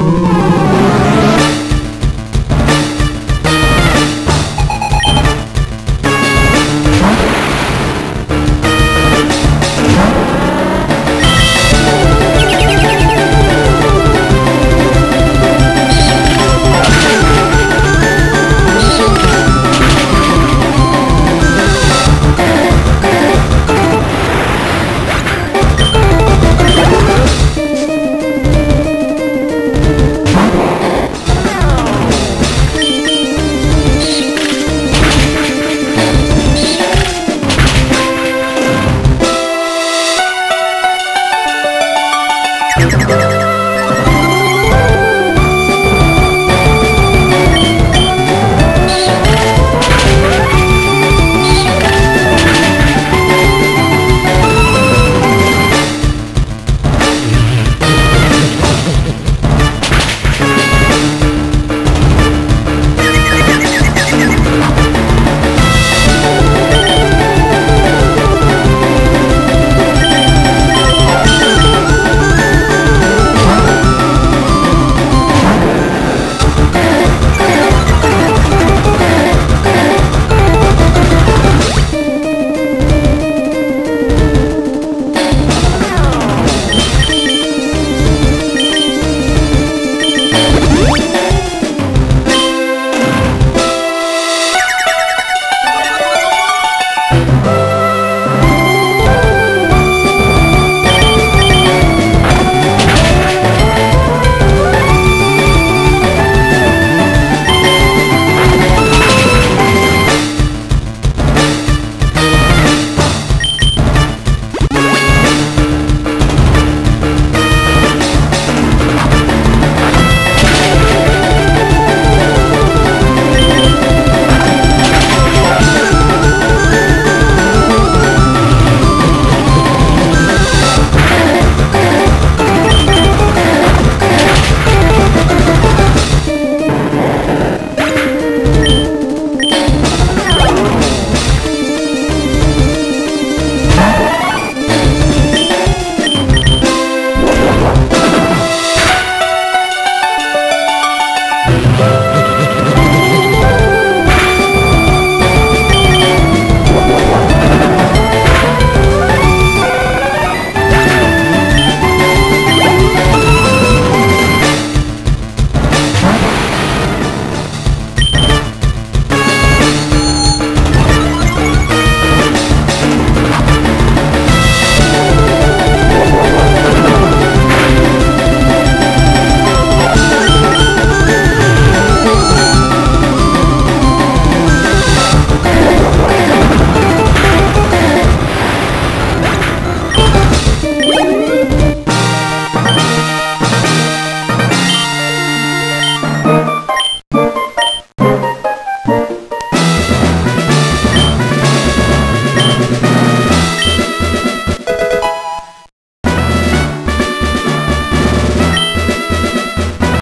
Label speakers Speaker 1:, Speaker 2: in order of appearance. Speaker 1: Ooh.